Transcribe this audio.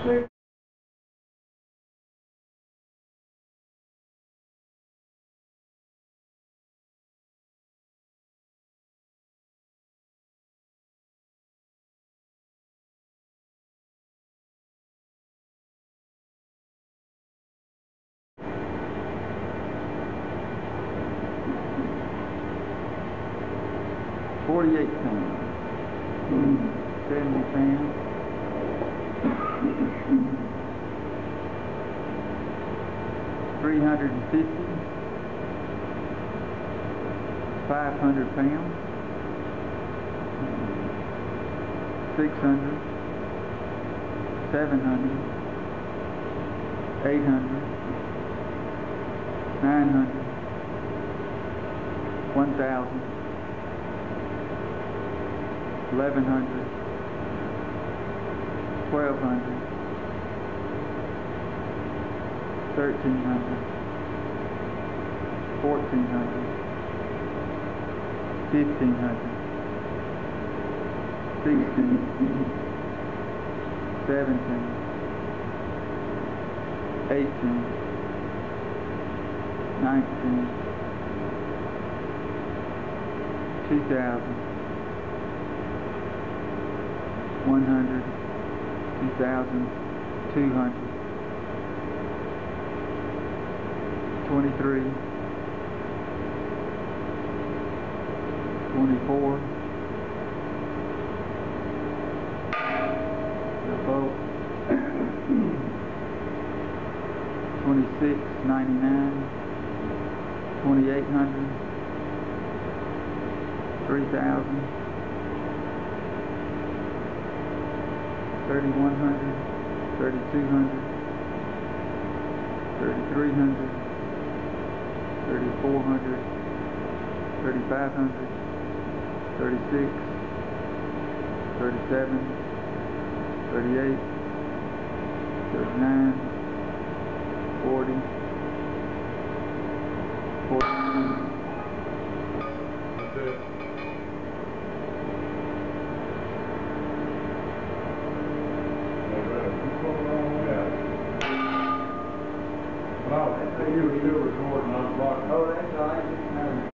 Forty-eight pounds. Mm -hmm. Seventy pounds. 350, 500 pounds, 600, 700, 800, 900, 1,000, 1,100, 1,200, Thirteen hundred. Fourteen hundred. Fifteen hundred. Sixteen. Seventeen. Eighteen. Nineteen. Two thousand. One hundred. Two thousand. Two hundred. Twenty-three. Twenty-four. The vote. Twenty-six ninety-nine. Twenty-eight hundred. Three thousand. Thirty-one 3400, 3500, 36, 37, 38, 39, Well, they usually do it was more than a block. Oh, that's all right.